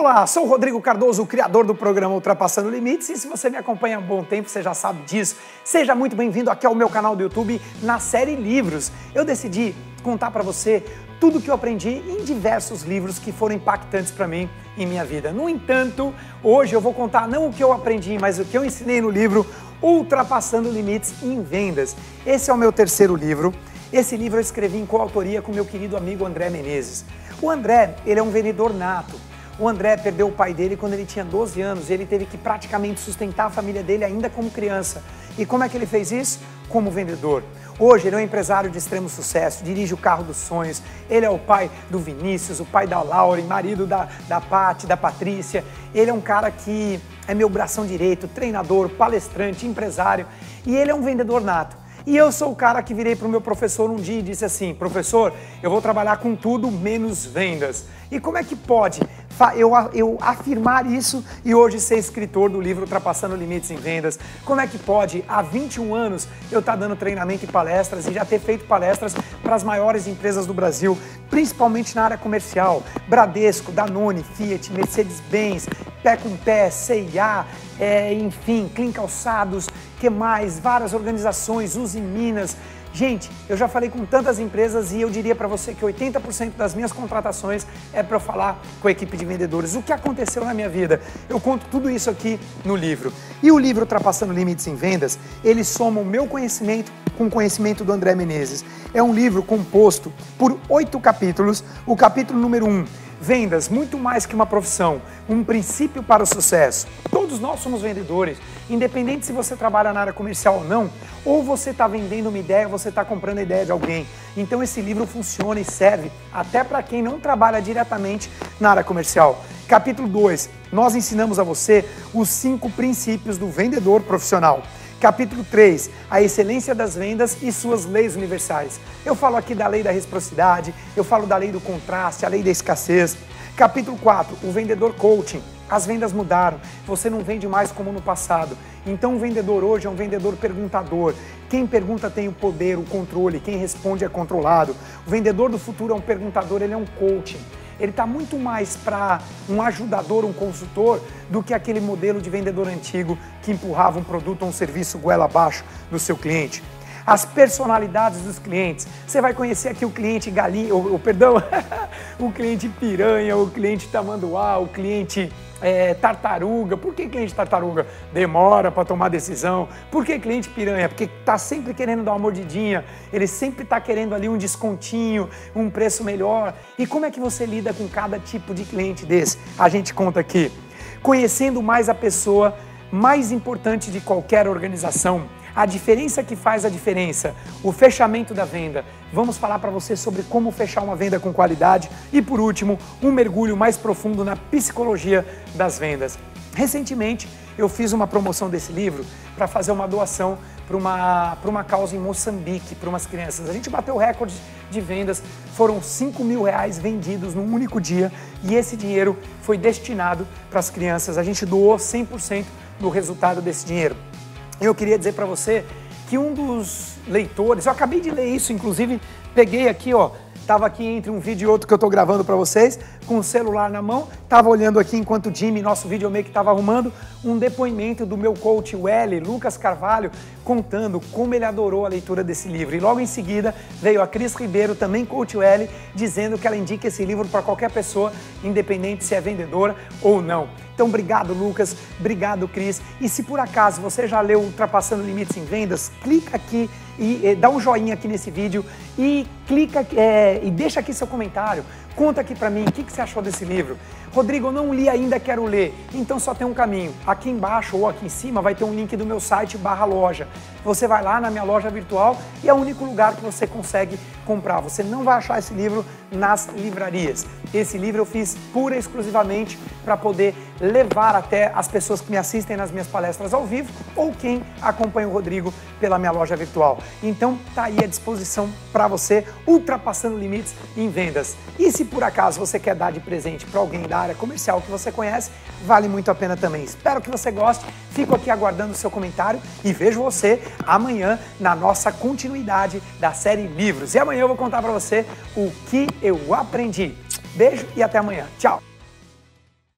Olá, sou o Rodrigo Cardoso, o criador do programa Ultrapassando Limites, e se você me acompanha há um bom tempo, você já sabe disso. Seja muito bem-vindo aqui ao meu canal do YouTube na série Livros. Eu decidi contar para você tudo que eu aprendi em diversos livros que foram impactantes para mim em minha vida. No entanto, hoje eu vou contar não o que eu aprendi, mas o que eu ensinei no livro Ultrapassando Limites em Vendas. Esse é o meu terceiro livro. Esse livro eu escrevi em coautoria com meu querido amigo André Menezes. O André, ele é um vendedor nato o André perdeu o pai dele quando ele tinha 12 anos ele teve que praticamente sustentar a família dele ainda como criança. E como é que ele fez isso? Como vendedor. Hoje ele é um empresário de extremo sucesso, dirige o carro dos sonhos, ele é o pai do Vinícius, o pai da Laura, marido da, da Pati, da Patrícia. Ele é um cara que é meu bração direito, treinador, palestrante, empresário e ele é um vendedor nato. E eu sou o cara que virei para o meu professor um dia e disse assim: professor, eu vou trabalhar com tudo menos vendas. E como é que pode eu, afirmar isso e hoje ser escritor do livro Ultrapassando Limites em Vendas? Como é que pode, há 21 anos, eu estar tá dando treinamento e palestras e já ter feito palestras para as maiores empresas do Brasil, principalmente na área comercial? Bradesco, Danone, Fiat, Mercedes-Benz, Pé com Pé, CIA, é, enfim, Clean Calçados, que mais? Várias organizações, Uzi Minas, Gente, eu já falei com tantas empresas e eu diria para você que 80% das minhas contratações é para eu falar com a equipe de vendedores. O que aconteceu na minha vida? Eu conto tudo isso aqui no livro. E o livro Ultrapassando Limites em Vendas, ele soma o meu conhecimento com o conhecimento do André Menezes. É um livro composto por oito capítulos. O capítulo número um Vendas, muito mais que uma profissão, um princípio para o sucesso. Todos nós somos vendedores, independente se você trabalha na área comercial ou não, ou você está vendendo uma ideia, você está comprando a ideia de alguém. Então esse livro funciona e serve até para quem não trabalha diretamente na área comercial. Capítulo 2, nós ensinamos a você os cinco princípios do vendedor profissional. Capítulo 3, a excelência das vendas e suas leis universais. Eu falo aqui da lei da reciprocidade, eu falo da lei do contraste, a lei da escassez. Capítulo 4, o vendedor coaching. As vendas mudaram, você não vende mais como no passado. Então o vendedor hoje é um vendedor perguntador. Quem pergunta tem o poder, o controle, quem responde é controlado. O vendedor do futuro é um perguntador, ele é um coaching ele está muito mais para um ajudador, um consultor, do que aquele modelo de vendedor antigo que empurrava um produto ou um serviço goela abaixo do seu cliente. As personalidades dos clientes. Você vai conhecer aqui o cliente galinha, ou, ou perdão, o cliente piranha, o cliente tamanduá, o cliente é, tartaruga. Por que cliente tartaruga demora para tomar decisão? Por que cliente piranha? Porque está sempre querendo dar uma mordidinha, ele sempre está querendo ali um descontinho, um preço melhor. E como é que você lida com cada tipo de cliente desse? A gente conta aqui. Conhecendo mais a pessoa mais importante de qualquer organização, a diferença que faz a diferença, o fechamento da venda. Vamos falar para você sobre como fechar uma venda com qualidade e, por último, um mergulho mais profundo na psicologia das vendas. Recentemente, eu fiz uma promoção desse livro para fazer uma doação para uma, uma causa em Moçambique, para umas crianças. A gente bateu recorde de vendas, foram 5 mil reais vendidos num único dia e esse dinheiro foi destinado para as crianças. A gente doou 100% do resultado desse dinheiro. Eu queria dizer para você que um dos leitores, eu acabei de ler isso, inclusive peguei aqui, ó, Estava aqui entre um vídeo e outro que eu estou gravando para vocês, com o celular na mão. Estava olhando aqui enquanto o Jimmy, nosso videomaker, estava arrumando um depoimento do meu coach, L, Lucas Carvalho, contando como ele adorou a leitura desse livro. E logo em seguida veio a Cris Ribeiro, também coach L, dizendo que ela indica esse livro para qualquer pessoa, independente se é vendedora ou não. Então, obrigado, Lucas. Obrigado, Cris. E se por acaso você já leu Ultrapassando Limites em Vendas, clica aqui e, e dá um joinha aqui nesse vídeo e clica é, e deixa aqui seu comentário. Conta aqui para mim o que, que você achou desse livro. Rodrigo, eu não li ainda, quero ler. Então só tem um caminho. Aqui embaixo ou aqui em cima vai ter um link do meu site barra loja. Você vai lá na minha loja virtual e é o único lugar que você consegue comprar. Você não vai achar esse livro nas livrarias. Esse livro eu fiz pura e exclusivamente para poder levar até as pessoas que me assistem nas minhas palestras ao vivo ou quem acompanha o Rodrigo pela minha loja virtual. Então tá aí à disposição para você, ultrapassando limites em vendas. E se por acaso você quer dar de presente para alguém da área comercial que você conhece, vale muito a pena também. Espero que você goste. Fico aqui aguardando o seu comentário e vejo você amanhã na nossa continuidade da série Livros. E amanhã eu vou contar para você o que eu aprendi. Beijo e até amanhã. Tchau!